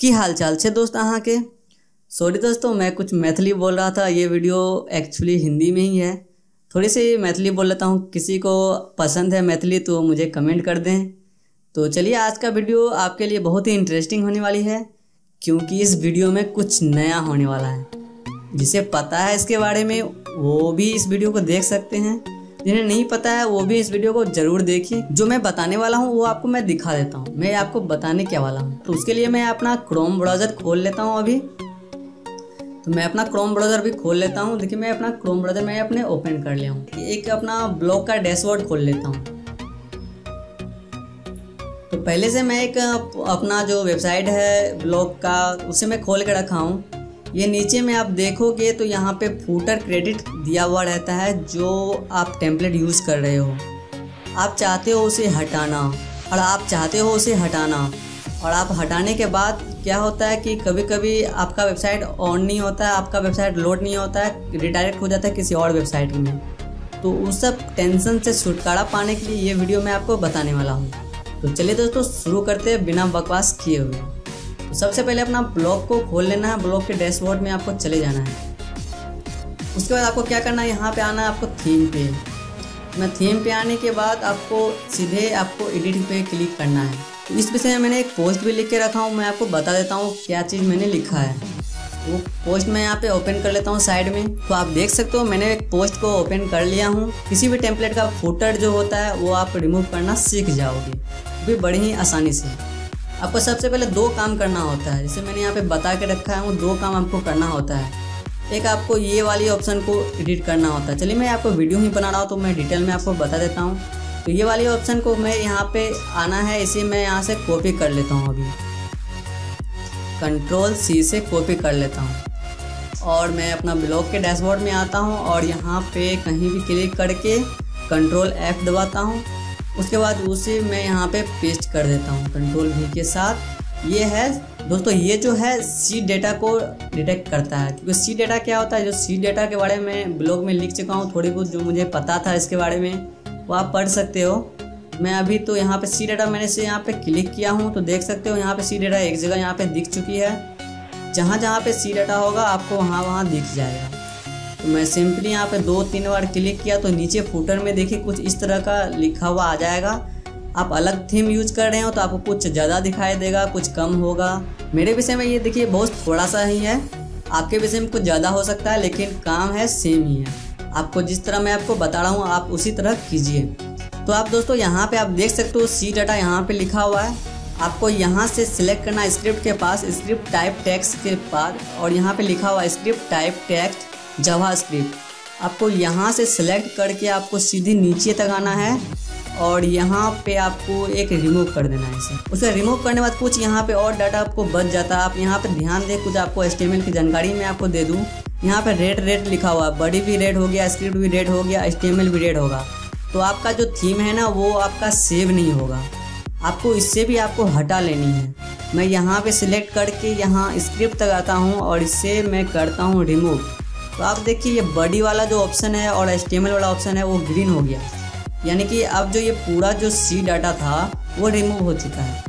की हाल चाल छे दोस्त अहाँ के? सॉरी दोस्तों मैं कुछ मैथिली बोल रहा था। ये वीडियो एक्चुअली हिंदी में ही है। थोड़ी सी मैथिली बोल लेता हूँ। किसी को पसंद है मैथिली तो मुझे कमेंट कर दें। तो चलिए आज का वीडियो आपके लिए बहुत ही इंटरेस्टिंग होने वाली है। क्योंकि इस वीडियो में कुछ नया होने वाला है। जिसे पता है इसके बारे में, वो भी इस वीडियो को देख सकते हैं। जिन्हें नहीं पता है, वो भी इस वीडियो को ज़रूर देखिए। जो मैं बताने वाला हूँ, वो आपको मैं दिखा देता हूँ। मैं आपको बताने क्या वाला हूँ। तो उसके लिए मैं अपना क्रोम ब्राउज़र खोल लेता हूँ अभी। तो मैं अपना क्रोम ब्राउज़र भी खोल लेता हूँ। देखिए, मैं अपना क्रोम ब्राउज़र मैं अपने ओपन कर लिया हूँ। एक अपना ब्लॉग का डैशबोर्ड खोल लेता हूँ। पहले से मैं एक अपना जो वेबसाइट है ब्लॉग का, उसे मैं खोल के रखा हूँ। ये नीचे में आप देखोगे तो यहाँ पे फूटर क्रेडिट दिया हुआ रहता है, जो आप टेम्पलेट यूज़ कर रहे हो। आप चाहते हो उसे हटाना, और आप चाहते हो उसे हटाना, और आप हटाने के बाद क्या होता है कि कभी कभी आपका वेबसाइट ऑन नहीं होता है, आपका वेबसाइट लोड नहीं होता है रिडायरेक्ट हो जाता है किसी और वेबसाइट में। तो उस सब टेंशन से छुटकारा पाने के लिए ये वीडियो मैं आपको बताने वाला हूँ। तो चलिए दोस्तों, शुरू करते हैं बिना बकवास किए हुए। तो सबसे पहले अपना ब्लॉग को खोल लेना है, ब्लॉग के डैशबोर्ड में आपको चले जाना है। उसके बाद आपको क्या करना है, यहाँ पे आना है आपको थीम पे मैं थीम पे आने के बाद आपको सीधे आपको एडिट पे क्लिक करना है। तो इस विषय में मैंने एक पोस्ट भी लिख के रखा हूँ, मैं आपको बता देता हूँ क्या चीज़ मैंने लिखा है। वो पोस्ट मैं यहाँ पे ओपन कर लेता हूँ साइड में। तो आप देख सकते हो, मैंने एक पोस्ट को ओपन कर लिया हूँ। किसी भी टेम्पलेट का फुटर जो होता है, वो आप रिमूव करना सीख जाओगे। भी बड़ी ही आसानी से आपको सबसे पहले दो काम करना होता है। जैसे मैंने यहाँ पे बता के रखा है, वो दो काम आपको करना होता है। एक आपको ये वाली ऑप्शन को एडिट करना होता है। चलिए मैं आपको वीडियो ही बना रहा हूँ तो मैं डिटेल में आपको बता देता हूँ। तो ये वाली ऑप्शन को मैं यहाँ पे आना है, इसे मैं यहाँ से कॉपी कर लेता हूँ अभी। कंट्रोल सी से कॉपी कर लेता हूँ। और मैं अपना ब्लॉग के डैशबोर्ड में आता हूँ और यहाँ पे कहीं भी क्लिक करके कंट्रोल एफ़ दबाता हूँ। उसके बाद उसे मैं यहाँ पे पेस्ट कर देता हूँ कंट्रोल वी के साथ। ये है, दोस्तों, ये जो है सी डेटा को डिटेक्ट करता है। क्योंकि सी डेटा क्या होता है? जो सी डेटा के बारे में ब्लॉग में लिख चुका हूँ, थोड़ी बहुत जो मुझे पता था इसके बारे में, वो आप पढ़ सकते हो। मैं अभी तो यहाँ पे सी डेटा मैंने से यहाँ पे क्लिक किया हूँ तो देख सकते हो यहाँ पे सी डेटा एक जगह यहाँ पे दिख चुकी है। जहाँ जहाँ पे सी डेटा होगा, आपको वहाँ वहाँ दिख जाएगा। तो मैं सिंपली यहाँ पे दो तीन बार क्लिक किया तो नीचे फूटर में देखिए कुछ इस तरह का लिखा हुआ आ जाएगा। आप अलग थीम यूज़ कर रहे हो तो आपको कुछ ज़्यादा दिखाई देगा, कुछ कम होगा। मेरे विषय में ये देखिए, बहुत थोड़ा सा ही है। आपके विषय में कुछ ज़्यादा हो सकता है, लेकिन काम है सेम ही है। आपको जिस तरह मैं आपको बता रहा हूँ, आप उसी तरह कीजिए। तो आप दोस्तों, यहाँ पे आप देख सकते हो सी डाटा यहाँ पे लिखा हुआ है। आपको यहाँ से सिलेक्ट करना स्क्रिप्ट के पास स्क्रिप्ट टाइप टेक्स्ट के पास और यहाँ पे लिखा हुआ script type text JavaScript आपको यहाँ से सिलेक्ट करके आपको सीधे नीचे तक आना है, और यहाँ पे आपको एक रिमूव कर देना है इसे। उसे रिमूव करने के बाद कुछ यहाँ पे और डाटा आपको बच जाता है। आप यहाँ पे ध्यान दें, कुछ आपको एस की जानकारी मैं आपको दे दूँ। यहाँ पे रेड रेट लिखा हुआ है। बड़ी भी रेड हो गया स्क्रिप्ट भी रेड हो गया एस भी रेड होगा। तो आपका जो थीम है ना, वो आपका सेव नहीं होगा। आपको इससे भी आपको हटा लेनी है। मैं यहाँ पे सिलेक्ट करके यहाँ स्क्रिप्ट लगाता हूँ और इससे मैं करता हूँ रिमूव तो आप देखिए, ये बॉडी वाला जो ऑप्शन है और एस वाला ऑप्शन है, वो ग्रीन हो गया। यानी कि अब जो ये पूरा जो सी डाटा था, वो रिमूव हो चुका है।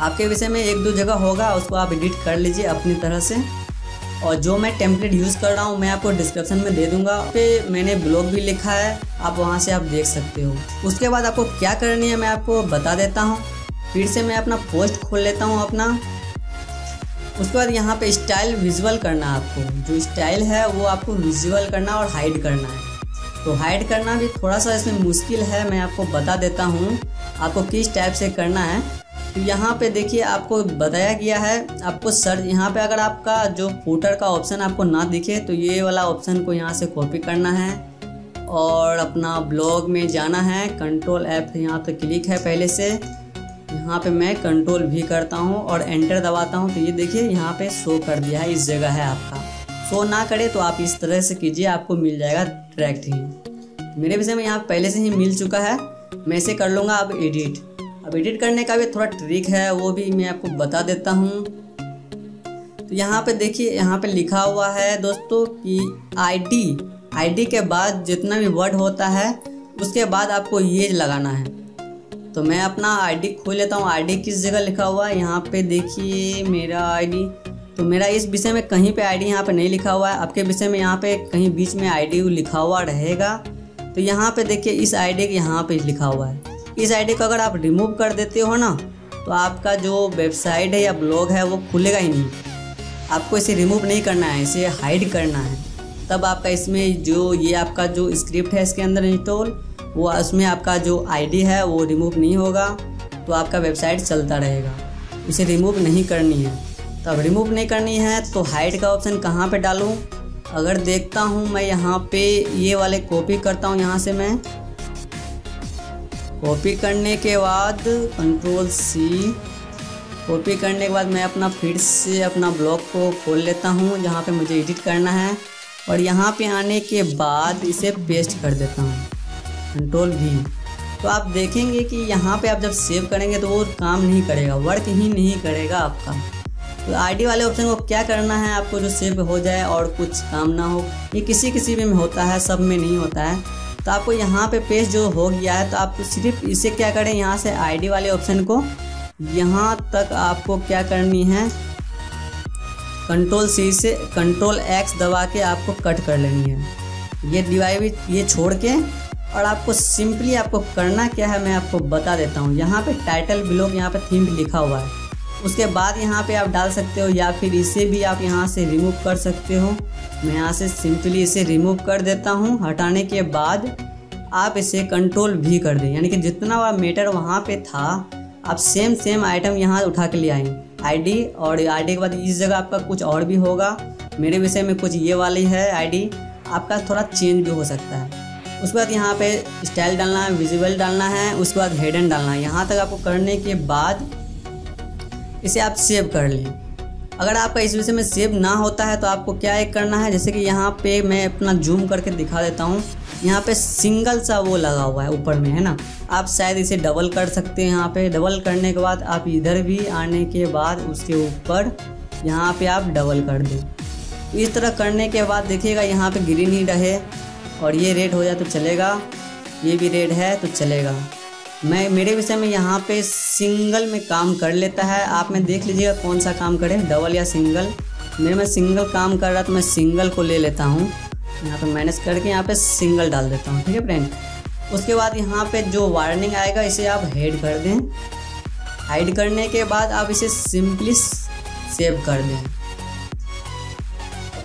आपके विषय में एक दो जगह होगा, उसको आप एडिट कर लीजिए अपनी तरह से। और जो मैं टेम्पलेट यूज़ कर रहा हूँ, मैं आपको डिस्क्रिप्शन में दे दूँगा। पे मैंने ब्लॉग भी लिखा है, आप वहाँ से आप देख सकते हो। उसके बाद आपको क्या करनी है, मैं आपको बता देता हूँ। फिर से मैं अपना पोस्ट खोल लेता हूँ अपना। उसके बाद यहाँ पे स्टाइल विजुअल करना आपको। जो स्टाइल है, वो आपको विजुअल करना और हाइड करना है। तो हाइड करना भी थोड़ा सा इसमें मुश्किल है, मैं आपको बता देता हूँ। आपको किस टाइप से करना है। तो यहाँ पे देखिए आपको बताया गया है, आपको सर्च यहाँ पे अगर आपका जो फूटर का ऑप्शन आपको ना दिखे तो ये वाला ऑप्शन को यहाँ से कॉपी करना है और अपना ब्लॉग में जाना है कंट्रोल ऐप यहाँ तो क्लिक है पहले से। यहाँ पे मैं कंट्रोल भी करता हूँ और एंटर दबाता हूँ तो ये देखिए यहाँ पे शो कर दिया है, इस जगह है आपका। शो ना करे तो आप इस तरह से कीजिए, आपको मिल जाएगा डायरेक्ट ही मेरे विषय में यहाँ पहले से ही मिल चुका है, मैं इसे कर लूँगा अब एडिट अब एडिट करने का भी थोड़ा ट्रिक है, वो भी मैं आपको बता देता हूँ। तो यहाँ पे देखिए, यहाँ पे लिखा हुआ है दोस्तों कि आईडी आईडी के बाद जितना भी वर्ड होता है, उसके बाद आपको ये लगाना है। तो मैं अपना आईडी खोल लेता हूँ। आईडी किस जगह लिखा हुआ है? यहाँ पे देखिए, मेरा आईडी तो मेरा इस विषय में कहीं पे आईडी यहाँ पे नहीं लिखा हुआ है। आपके विषय में यहाँ पे कहीं बीच में आईडी लिखा हुआ रहेगा। तो यहाँ पे देखिए, इस आईडी के यहाँ पे लिखा हुआ है। इस आईडी को अगर आप रिमूव कर देते हो ना तो आपका जो वेबसाइट है या ब्लॉग है वो खुलेगा ही नहीं। आपको इसे रिमूव नहीं करना है, इसे हाइड करना है। तब आपका इसमें जो ये आपका जो स्क्रिप्ट है इसके अंदर इंस्टॉल वो उसमें आपका जो आईडी है वो रिमूव नहीं होगा तो आपका वेबसाइट चलता रहेगा। इसे रिमूव नहीं करनी है। तो अब रिमूव नहीं करनी है तो हाइड का ऑप्शन कहाँ पे डालूँ? अगर देखता हूँ मैं यहाँ पे ये वाले कॉपी करता हूँ यहाँ से मैं कॉपी करने के बाद कंट्रोल सी कॉपी करने के बाद मैं अपना फिर से अपना ब्लॉग को खोल लेता हूँ, जहाँ पे मुझे एडिट करना है। और यहाँ पे आने के बाद इसे पेस्ट कर देता हूँ। कंट्रोल भी तो आप देखेंगे कि यहाँ पे आप जब सेव करेंगे तो वो काम नहीं करेगा वर्क ही नहीं करेगा आपका। तो आईडी वाले ऑप्शन को क्या करना है, आपको जो सेव हो जाए और कुछ काम ना हो, ये किसी किसी में होता है, सब में नहीं होता है। तो आपको यहाँ पे पेज जो हो गया है तो आप सिर्फ़ इसे क्या करें, यहाँ से आईडी वाले ऑप्शन को, यहाँ तक आपको क्या करनी है कंट्रोल सी से कंट्रोल एक्स दबा के आपको कट कर लेनी है। ये डिवाइस ये छोड़ के, और आपको सिंपली आपको करना क्या है, मैं आपको बता देता हूँ। यहाँ पे टाइटल ब्लॉग यहाँ पे थीम लिखा हुआ है। उसके बाद यहाँ पे आप डाल सकते हो, या फिर इसे भी आप यहाँ से रिमूव कर सकते हो। मैं यहाँ से सिंपली इसे रिमूव कर देता हूँ। हटाने के बाद आप इसे कंट्रोल भी कर दें। यानी कि जितना वह मेटर वहाँ पे था, आप सेम सेम आइटम यहाँ उठा के ले आए। आईडी और आईडी के बाद इस जगह आपका कुछ और भी होगा। मेरे विषय में कुछ ये वाली है आईडी आपका थोड़ा चेंज भी हो सकता है। उसके बाद यहाँ पे स्टाइल डालना है विजिबल डालना है, उसके बाद हेडन डालना है। यहाँ तक आपको करने के बाद इसे आप सेव कर लें। अगर आपका इस विषय में सेव ना होता है तो आपको क्या एक करना है? जैसे कि यहाँ पे मैं अपना जूम करके दिखा देता हूँ। यहाँ पे सिंगल सा वो लगा हुआ है ऊपर में, है ना? आप शायद इसे डबल कर सकते हैं यहाँ पे। डबल करने के बाद आप इधर भी आने के बाद उसके ऊपर यहाँ पे आप डबल कर दें। इस तरह करने के बाद देखिएगा यहाँ पे ग्रीन ही रहे और ये रेड हो जाए तो चलेगा। ये भी रेड है तो चलेगा। मैं, मेरे विषय में यहाँ पे सिंगल में काम कर लेता है। आप में देख लीजिएगा कौन सा काम करे, डबल या सिंगल। मेरे में सिंगल काम कर रहा तो मैं सिंगल को ले लेता हूँ। यहाँ पे मैनेज करके यहाँ पे सिंगल डाल देता हूँ, ठीक है फ्रेंड उसके बाद यहाँ पे जो वार्निंग आएगा, इसे आप हेड कर दें। हाइड करने के बाद आप इसे सिंपली सेव कर दें।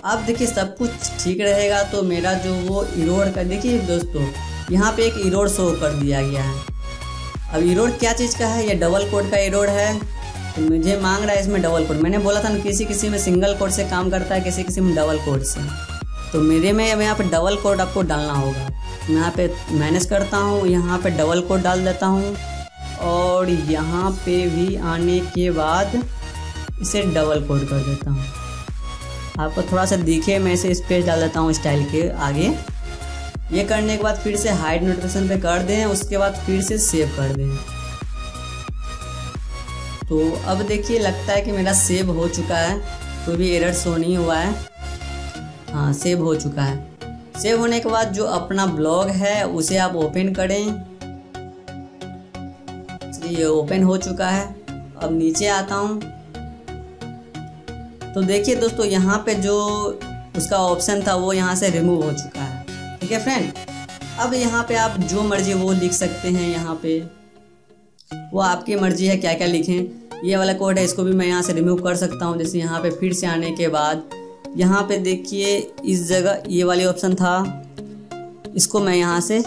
अब देखिए सब कुछ ठीक रहेगा तो मेरा जो वो इरोड का, देखिए दोस्तों, यहाँ पे एक इरोड शो कर दिया गया है। अब इरोड क्या चीज़ का है? ये डबल कोड का इरोड है। तो मुझे मांग रहा है इसमें डबल कोड मैंने बोला था ना किसी किसी में सिंगल कोड से काम करता है किसी किसी में डबल कोड से। तो मेरे में अब यहाँ पर डबल कोड आपको डालना होगा। मैं यहाँ पे मैनेज करता हूँ, यहाँ पे डबल कोड डाल देता हूँ। और यहाँ पे भी आने के बाद इसे डबल कोड कर देता हूँ। आपको थोड़ा सा दिखे, मैं इसे स्पेस डाल देता हूँ स्टाइल के आगे। ये करने के बाद फिर से हाइड नोटिफिकेशन पे कर दें, उसके बाद फिर से सेव कर दें। तो अब देखिए, लगता है कि मेरा सेव हो चुका है कोई भी एरर शो नहीं हुआ है। हाँ सेव हो चुका है। सेव होने के बाद जो अपना ब्लॉग है, उसे आप ओपन करें। ये ओपन हो चुका है। अब नीचे आता हूँ। तो देखिए दोस्तों, यहाँ पे जो उसका ऑप्शन था, वो यहाँ से रिमूव हो चुका ठीक है फ्रेंड अब यहाँ पे आप जो मर्ज़ी वो लिख सकते हैं यहाँ पे। वो आपकी मर्ज़ी है क्या क्या लिखें। ये वाला कोड है, इसको भी मैं यहाँ से रिमूव कर सकता हूँ, जैसे यहाँ पे फिर से आने के बाद। यहाँ पे देखिए, इस जगह ये वाली ऑप्शन था। इसको मैं यहाँ से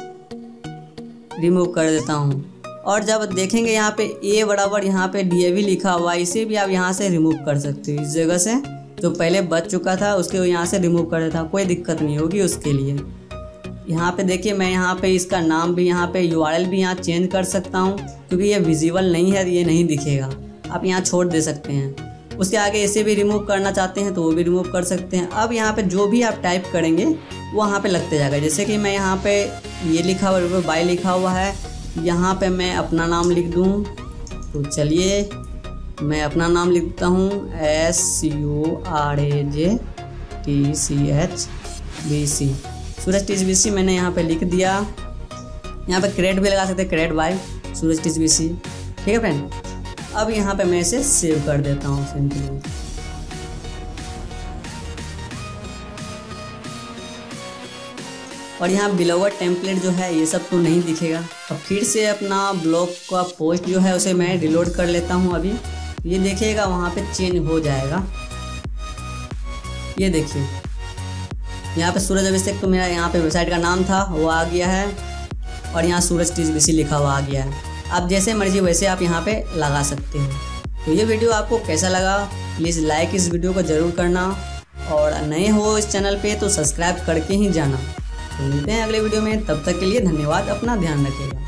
रिमूव कर देता हूँ। और जब देखेंगे यहाँ पे ए बराबर यहाँ पे डी लिखा हुआ इसे भी आप यहाँ से रिमूव कर सकते हो। इस जगह से जो पहले बच चुका था, उसके यहाँ से रिमूव कर देता कोई दिक्कत नहीं होगी उसके लिए। यहाँ पे देखिए, मैं यहाँ पे इसका नाम भी, यहाँ पे यूआरएल भी यहाँ चेंज कर सकता हूँ, क्योंकि ये विजिबल नहीं है, ये नहीं दिखेगा। आप यहाँ छोड़ दे सकते हैं। उसके आगे इसे भी रिमूव करना चाहते हैं तो वो भी रिमूव कर सकते हैं। अब यहाँ पे जो भी आप टाइप करेंगे, वो वहाँ पे लगते जाएगा। जैसे कि मैं यहाँ पे ये लिखा हुआ बाई लिखा हुआ है। यहाँ पे मैं अपना नाम लिख दूँ। तो चलिए, मैं अपना नाम लिखता हूँ। S U R A J T C H B C Suraj T B C मैंने यहाँ पे लिख दिया। यहाँ पे क्रेड भी लगा सकते हैं cred by Suraj T B C ठीक है फ्रेंड अब यहाँ पे मैं इसे सेव कर देता हूँ सिंपली और यहाँ बिलोवर टेम्पलेट जो है, ये सब तो नहीं दिखेगा। अब फिर से अपना ब्लॉग का पोस्ट जो है, उसे मैं रिलोड कर लेता हूँ अभी। ये देखिएगा, वहाँ पे चेंज हो जाएगा। ये देखिए। यहाँ पे सूरज अभिषेक तो मेरा यहाँ पे वेबसाइट का नाम था, वो आ गया है। और यहाँ सूरज टी लिखा हुआ आ गया है। आप जैसे मर्ज़ी वैसे आप यहाँ पे लगा सकते हैं। तो ये वीडियो आपको कैसा लगा प्लीज़ लाइक इस वीडियो को ज़रूर करना। और नए हो इस चैनल पे तो सब्सक्राइब करके ही जाना। तो मिलते हैं अगले वीडियो में, तब तक के लिए धन्यवाद, अपना ध्यान रखिएगा।